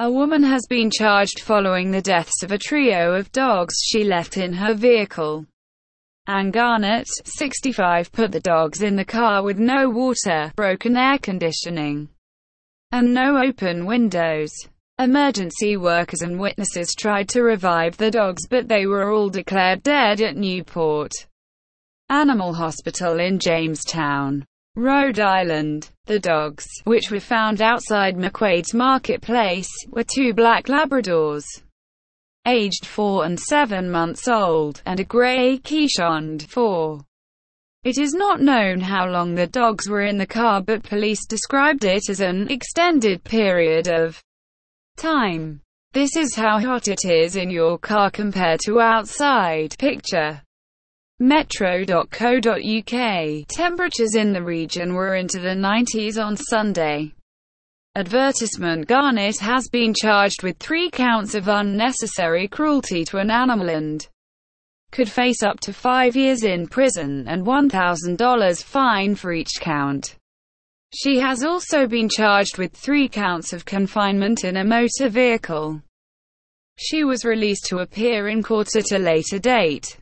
A woman has been charged following the deaths of a trio of dogs she left in her vehicle. Ann Garnett, 65 put the dogs in the car with no water, broken air conditioning, and no open windows. Emergency workers and witnesses tried to revive the dogs but they were all declared dead at Newport Animal Hospital in Jamestown. Rhode Island. The dogs, which were found outside McQuade's Marketplace, were two black Labradors, aged 4 and 7 months old, and a grey Keeshond, 4. It is not known how long the dogs were in the car but police described it as an extended period of time. This is how hot it is in your car compared to outside. Picture Metro.co.uk Temperatures in the region were into the 90s on Sunday. Advertisement Garnett has been charged with three counts of unnecessary cruelty to an animal and could face up to five years in prison and $1,000 fine for each count. She has also been charged with three counts of confinement in a motor vehicle. She was released to appear in court at a later date.